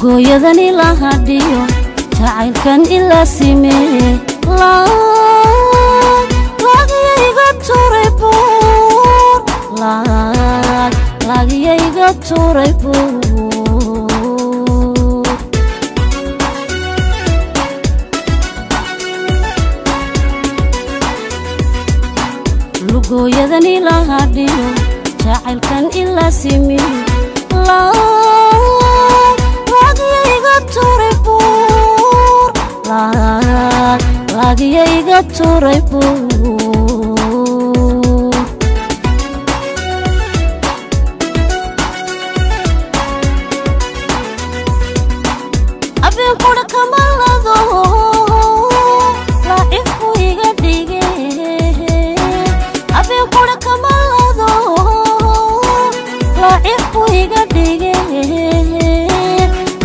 lugooyadan ilaa hadhiyo jacaylkan ilaa simee laagiyayga turay buur lugooyadan ilaa hadhiyo jacaylkan ilaa simee laagiyayga turay buur abeen qura kama lado laacibku iga dhige abeen qura kama lado laacibku iga dhige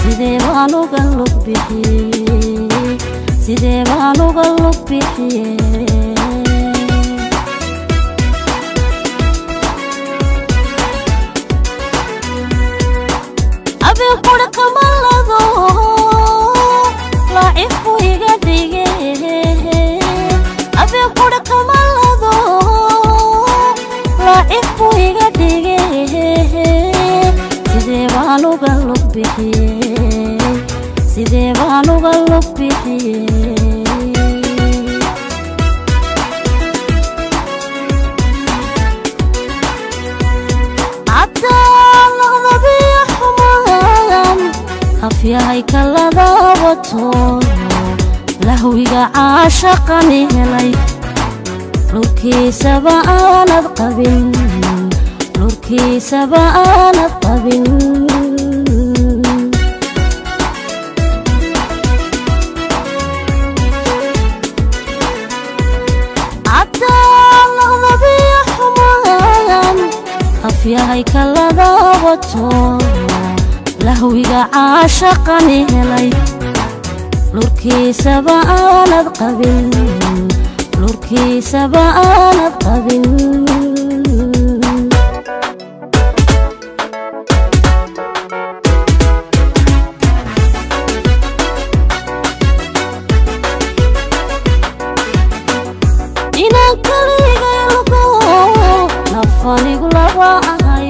sidee baan uga lug bixiye sidee baan uga lug bixiye lahwiga caashaqani helay lurkiisaba aanad qabin afyahay kalada wato lahwiga caashaqani helay lurkiisaba aanad qabin. Lurkiisaba aanad qabin. Inaan kaligay lugo nafanigu laba ahay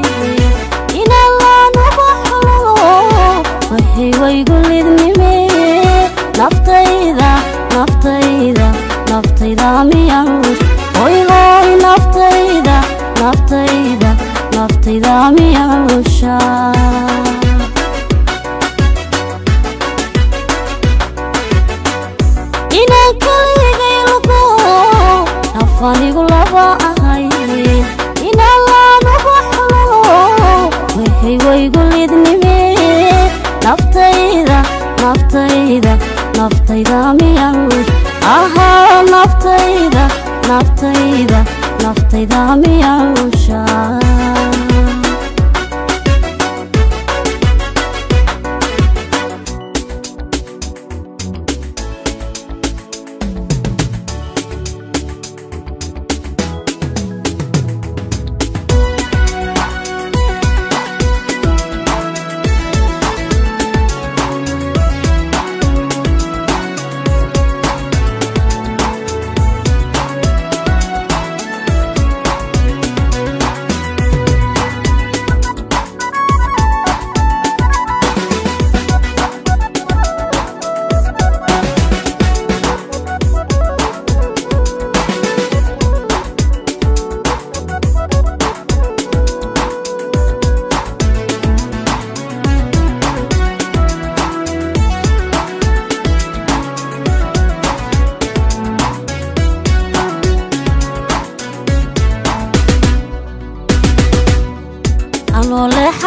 naftayda naftayda naftayda naftayda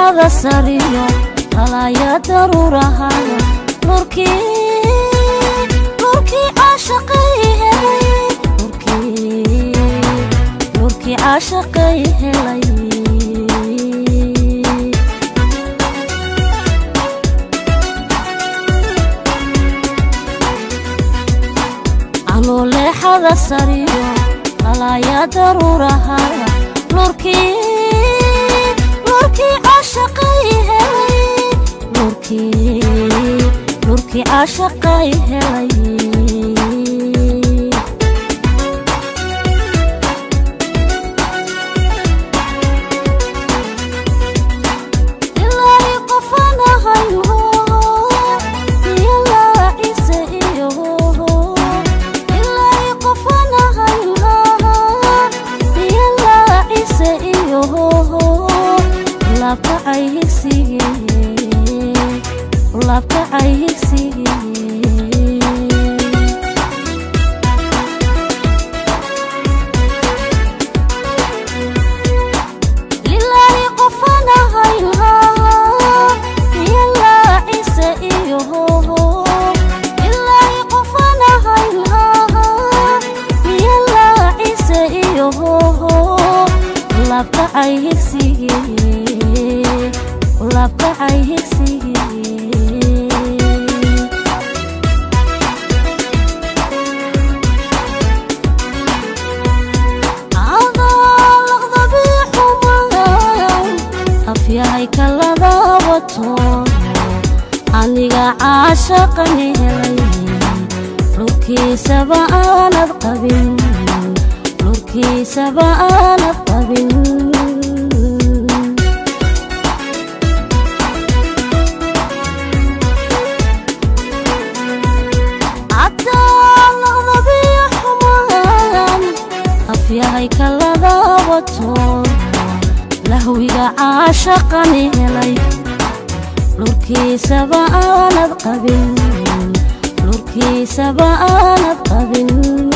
leexada sariyo dhalaya daruurahayo lurkii lurkii caashaqay helay lurkii lurkii caashaqay helay anoo leexada sariyo dhalaya daruurahayo lurkii caashaqay helay ilaahi qofaan ahayho After I see. Qabin lurkiisaba aanad qabin cadaalaqdabiyo xumaan afyahay kalada wato lahwiga caashaqani helay lurkiisaba aanad qabin lurkiisaba aanad qabin inaan